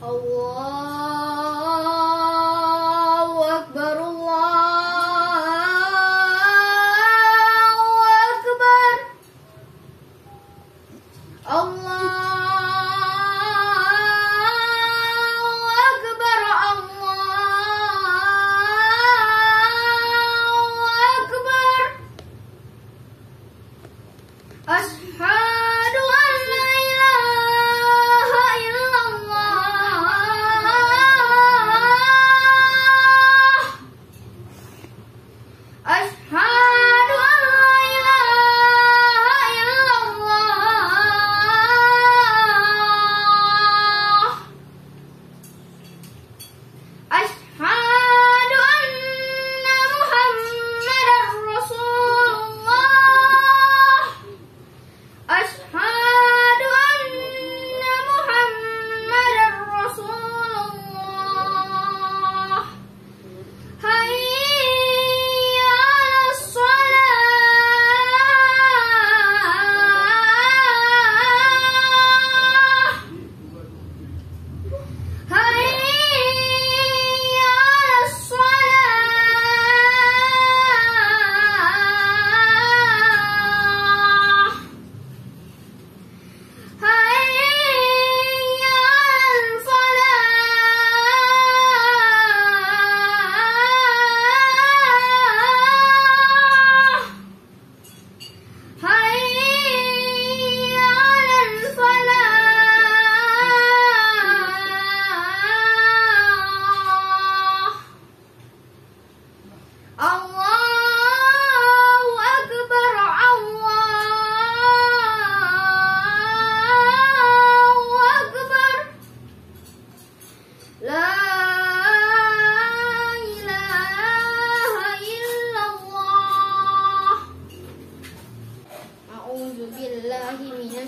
好，我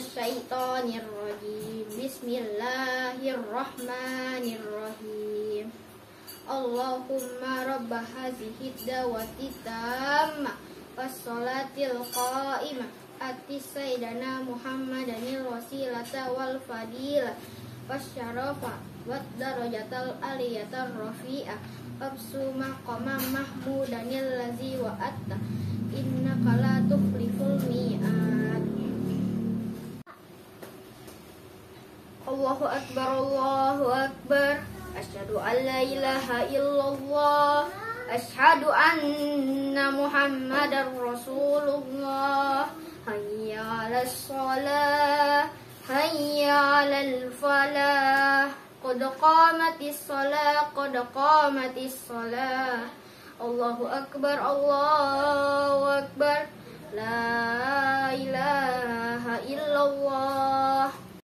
minasyaitonirrajim Bismillahirrahmanirrahim. Allahumma rabba hazihi dawati tamma Wassalatil qa'imah Ati sayyidana Muhammadanil wasilata wal fadilah Wasyarafa Wad darajatal aliyatar rafi'ah Wabsu maqamah mahmudanil lazi wa'atta Allahu Akbar, Allahu Akbar. Asyhadu an la ilaha illallah. Asyhadu anna Muhammadar Rasulullah. Hayya 'alas salah. Hayya 'alal falah. Qad qamatis salah, qad qamatis salah. Allahu Akbar, Allah.